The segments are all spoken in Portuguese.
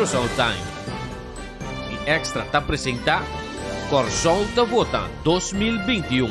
Curaçao Time. E Extra está apresenta Corsol da Vota 2021.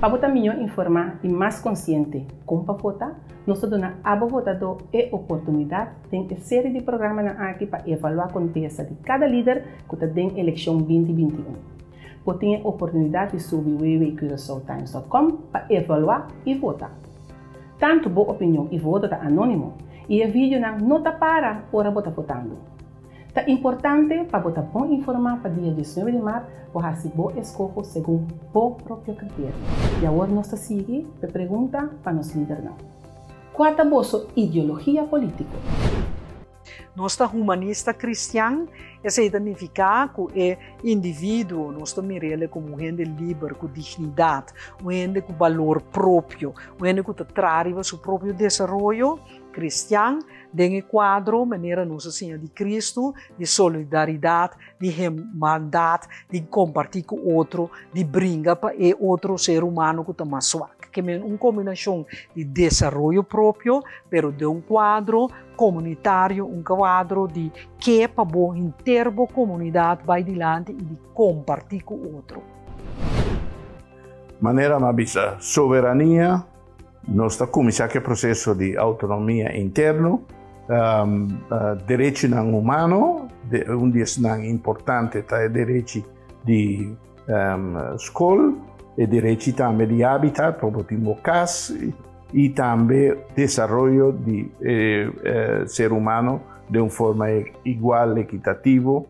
Para votar melhor informar e mais consciente como para votar, nós damos a votador e oportunidade tem uma série de programas aqui para avaliar a contexto de cada líder que está em eleição 2021. Você tem a oportunidade de subir www.curaçaotimes.com para avaliar e votar. Tanto boa opinião e voto está anônimo e o vídeo não nota para hora você votando. É importante para você bom informar para dia 19 de março para assim bom escolha segundo o próprio critério. E agora nós seguimos a pergunta para nos líder não. Qual é a ideologia política? Nossa humanista cristã se identificar com o indivíduo, nós mirele como gente livre, com dignidade, um gente com valor próprio, um gente que traz o seu próprio desenvolvimento cristão, tem quadro, maneira Nossa Senhora de Cristo, de solidariedade, de irmandade, de compartilhar com outro, de brincar para outro ser humano que está mais suave que é uma combinação de desenvolvimento próprio, pero de um quadro comunitário, um quadro de que para a inteira comunidade vai adiante e de compartilhar com o outro. Maneira mabisa soberania, nós começar que processo de autonomia interno, um, uh, direito não humano, de, um dia não importante é direito de um, escola, e direitos também de habitat, promotivo casa e também desenvolvimento de eh, eh, ser humano de uma forma igual, equitativo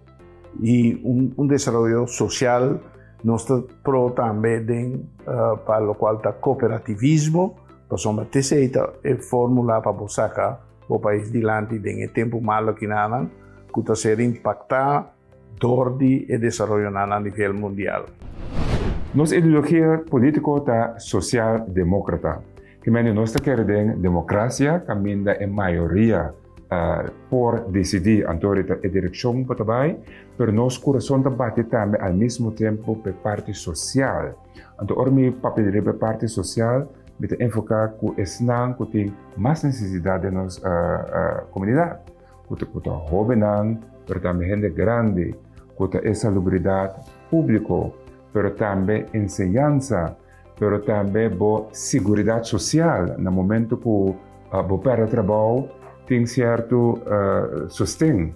e um, um desenvolvimento social. Nós pro também de, uh, para o qual está cooperativismo, para somos terceira é fórmula para buscar o país dilante em tempo malo que nada, que está ser impactar dor de desenvolvimento a nível mundial. Nossa ideologia política é social-democrata, que menos nós queremos democracia, caminha em maioria uh, por decidir a direção para trabalho, mas nosso coração debate também ao mesmo tempo para parte social. Então, o papel de parte social é enfocar que não que tem mais necessidade da nossa uh, uh, comunidade. Que é jovem, mas também gente grande, que é salubridade pública, pero também ensinança, pero também boa segurança social. No momento que uh, você perde trabalho, tem certo uh, sustento.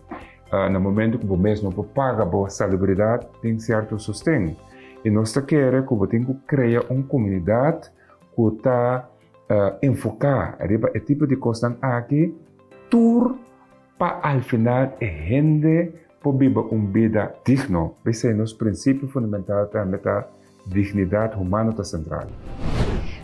Uh, no momento que você mesmo não paga boa salubridade, tem certo sustento. E nós queremos que você tenha criar uma comunidade que está uh, enfocada arriba esse tipo de coisa aqui, tur para al final a gente viver uma vida digna. Esse é nosso princípio fundamental também da dignidade humana da central.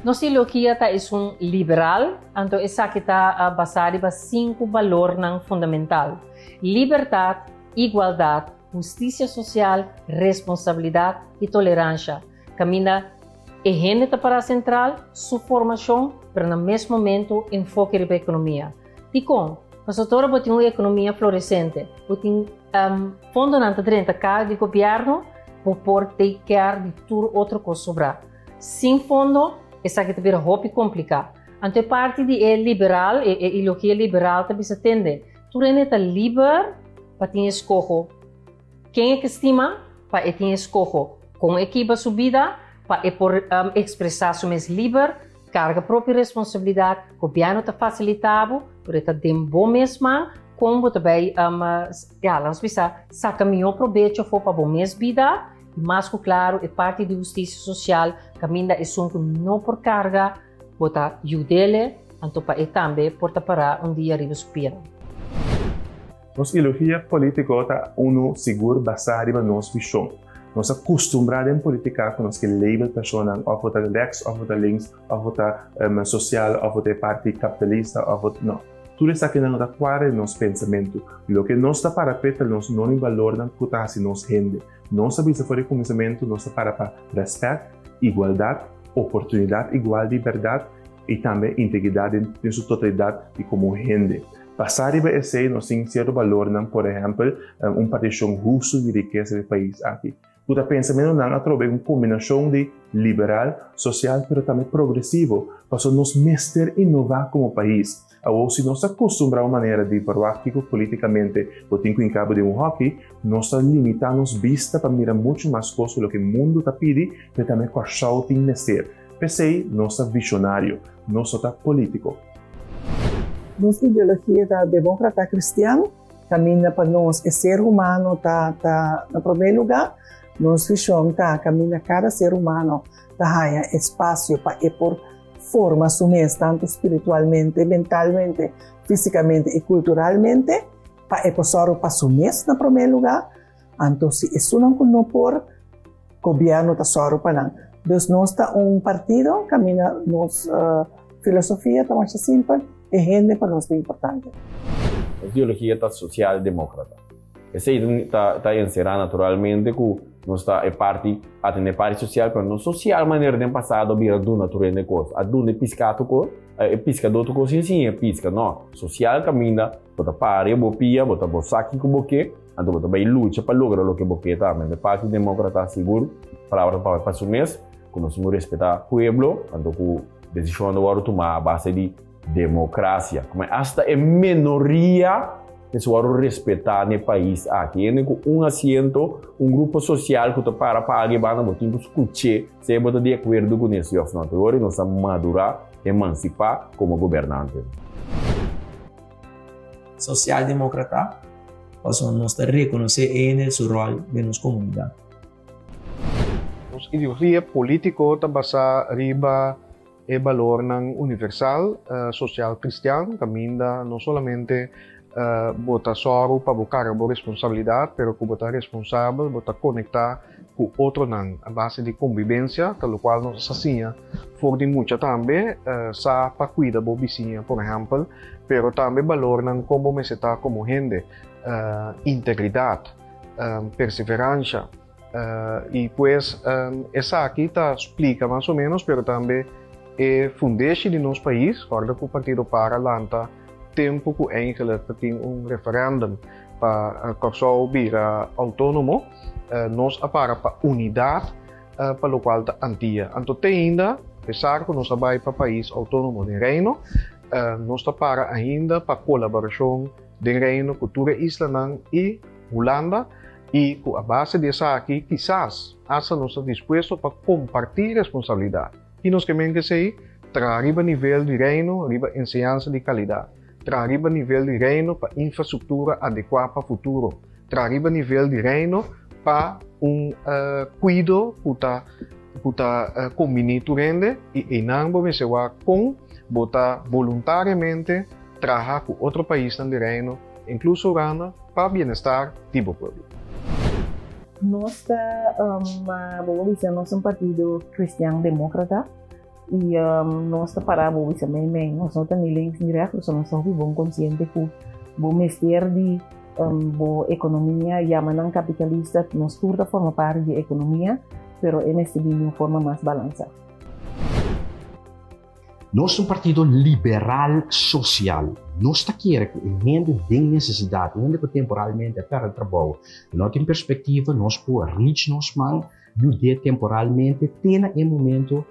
Nossa ideologia é um liberal, então essa que está baseada em cinco valores fundamentais: liberdade, igualdade, justiça social, responsabilidade e tolerância. Caminha e gente para a central, sua formação, para no mesmo momento enfoque na economia. E com, nós temos uma economia florescente, temos um, está cá de governo por por take care de tudo outro que sobrar. Sem fundo, essa também é roupa complicada. Ante parte de é liberal, e, e, o que é liberal também se atende. Tu é livre para ter escolho. Quem é que estima para ter escolho com equipa subida para por um, expressar seu mais livre, carga própria responsabilidade, o governo está facilitado, por está de bom mesmo, como também um, ja, nós bisa sa caminho proveito for para bom mês vida mas claro é parte de justiça social caminha é sunco não por carga bota ajudele anto pa e também porta para um dia arriba supera Nossa ideologia política é uno seguro baseado na nossa visão. Nós acostumamos em política com nós que label pessoas ou vota lex, ou vota links, ou vota um, social, ou vota parte capitalista, ou vota não tudo está querendo adequar nosso pensamento. O que nós está para petar, nós não valor puta se nos rende. Nós sabemos que o conhecimento, nós está para para respeito, igualdade, oportunidade, igual liberdade e também integridade em sua totalidade e como rende. Passar a esse, nós temos certo valor, por exemplo, uma partição justa de riqueza do país aqui. O pensamento não através uma combinação de liberal, social, mas também progressivo, para nos mester inovar como país. Ou se nós acostumbramos a maneira de proactivo politicamente, o tempo em cabo de um hockey, nós limitamos vista para mirar muito mais coisas do que o mundo está mas também com a shouting nester. Pensei, nós visionário, nós está político. Nossa ideologia da democrata cristiana caminha para nós, é ser humano está tá, no primeiro lugar, nossa visão está caminha cada ser humano, tá espaço para e por forma su mes, tanto espiritualmente, mentalmente, fisicamente e culturalmente, para posar para su mes na primeiro lugar. Então, se isso não não por governo está só para não. Deus não está um partido, caminha nos uh, filosofia, está mais simples, e gente para nós é importante. A ideologia está social-democrata. Essa está tá encerrada naturalmente com não está é parte atender parte social para não social maneira de passado vira do natureza de coisa a do de piscato co é pisca do outro coisa sim é pisca não social caminha bota pare bopia bota bosaki com boque ando bota bem luta para lograr o que boque tá mas parte democrata seguro palavra para para o mês como se respeitar o pueblo ando com decisão do agora tomar a base de democracia como hasta é minoria pessoal respeitar no país aqui. É um assento, um grupo social que está para pagar para não tempo escutar, se você de acordo com isso, agora nós vamos madurar, emancipar como governante. Social-democrata, nós reconhecer ele seu rol de nossa comunidade. A ideologia política está baseada riba e valor universal, uh, social cristão, caminha não somente uh, bota só para buscar a responsabilidade, pero que bota responsável, bota conectar com outro não, a base de convivência, pelo qual nós assim, for de muita também, uh, sa para cuidar da vizinha, por exemplo, pero também valor não como me está como gente, uh, integridade, um, perseverança, uh, e pues um, essa aqui tá explica mais ou menos, pero também é fundeixe de nosso país, fora que o partido para lanta tempo que eigenlijk tem um referendum para uh, Kosovo vira autônomo, uh, nós para para unidade uh, para o qual está antia. Então ainda, apesar que nós vai para país autônomo de Reino, nós para ainda para colaboração de Reino, cultura islandesa e Holanda, e com a base dessa aqui, quizás, essa nós está disposto para compartilhar responsabilidade. E nós queremos que se arriba nível de reino, arriba ensinança de qualidade arriba nível de reino para infraestrutura adequada para o futuro. Arriba nível de reino para um uh, cuido para para uh, comunidade rende e não vamos com botar voluntariamente trabalhar com outro país no reino, incluso Uganda, para bem-estar tipo povo. Nós, um, vamos dizer, nós somos um partido cristão-democrata, e um, nós paramos também bem nós não temos links diretos nós somos bom consciente que o mexer de um, boa economia e a manan capitalista nós toda forma parte de economia pero nesse de uma forma mais balançada nós somos um partido liberal social. Nós está querendo que a gente tem necessidade, gente que temporalmente para o trabalho. Nós temos perspectiva, nós podemos reach nos mãos, e temporalmente, tem em momento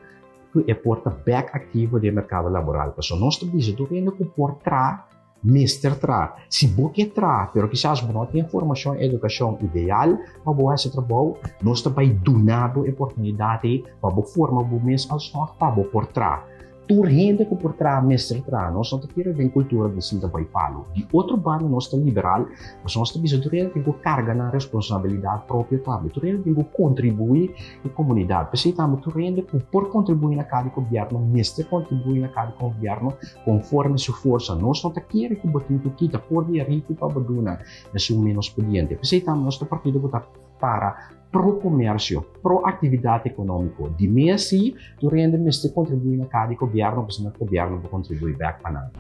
que é porta back ativo do mercado laboral. Porque nós estamos dizendo que não por trás, mister tra. Se você tra, pero quizás não tem informação e educação ideal para você trabalho, nós também donado oportunidade para você formar o mês ao para você por trás rende que por trás mestre trás nós não temos a cultura de Sinta Pai Palo de outro bando nós estamos liberal mas nós estamos dizendo que tem carga na responsabilidade própria também tu rende tem contribuir na comunidade porque também tu rende por contribuir na cada governo mestre contribuir na cada governo conforme sua força nós não queremos que botem tu quita por dia rico para baduna na seu menos expediente porque também nós partido que está para pro comércio, pro atividade econômica. De meia assim, tu rende meste contribui na cada governo, porque o governo vai contribuir back para nada.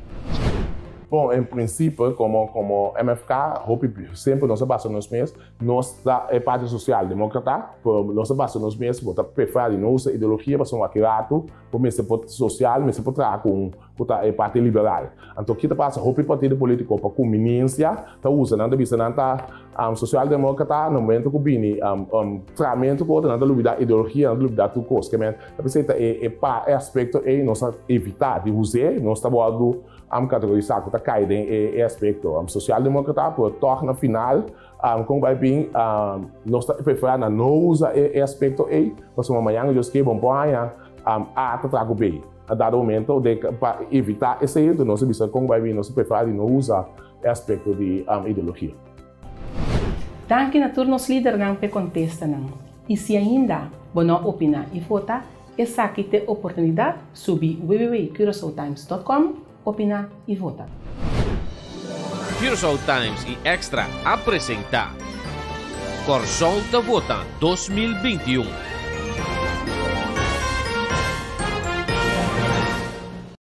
Bom, em princípio, como, como MFK, hope sempre nós basa nos meses, nós da é parte social democrata, nós basa nos meses, bota prefere nossa ideologia para um aquirato, se pode social, mas pode trazer com a parte liberal. Então, que passa, hope partido político para conveniência, tá usa nada bisa nanta um, social democrata no momento que bini um, um tratamento com nada lubida ideologia, nada lubida tu cos, que a pessoa é é pa aspecto é nós evitar de usar, nós tá boado am categorizar que tá caído em é aspecto um social democrata por torna final. Um, como vai bem um, nós tá preferando não usa é aspecto é, mas uma manhã eu escrevo um pouco um, a trago bem a dado momento de, para evitar esse erro, não se visa como vai vir, não se prefere não usa aspecto de ideologia. Danke na turnos líder ng pe contesta ng. E se ainda bono opina e vota, essa aqui tem oportunidade subir www.curaçaotimes.com, opina e vota. Curaçao Times e Extra apresenta Corsol da Vota 2021